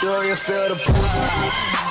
Do you feel the pull?